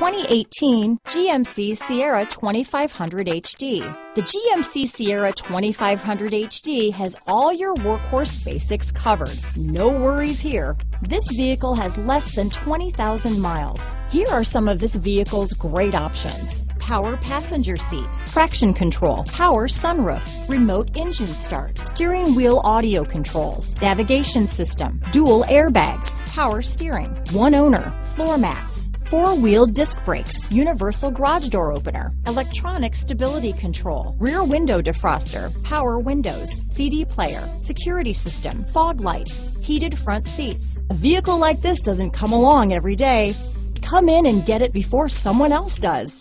2018 GMC Sierra 2500 HD. The GMC Sierra 2500 HD has all your workhorse basics covered. No worries here. This vehicle has less than 20,000 miles. Here are some of this vehicle's great options power passenger seat, traction control, power sunroof, remote engine start, steering wheel audio controls, navigation system, dual airbags, power steering, one owner, floor mats, four-wheel disc brakes, universal garage door opener, electronic stability control, rear window defroster, power windows, CD player, security system, fog lights, heated front seats. A vehicle like this doesn't come along every day. Come in and get it before someone else does.